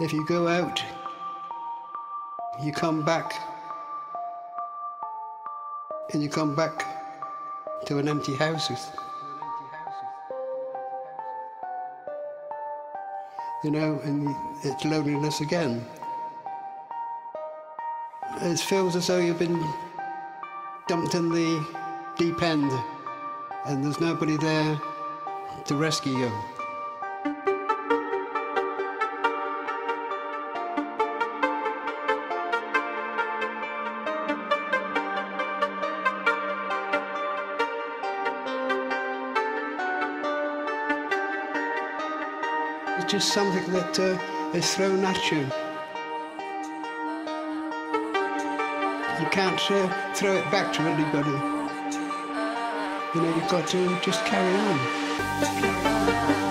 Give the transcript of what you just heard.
If you go out, you come back, and you come back to an empty house. You know, and it's loneliness again. It feels as though you've been dumped in the deep end and there's nobody there to rescue you. Just something that uh, is thrown at you. You can't uh, throw it back to anybody. You know, you've got to just carry on.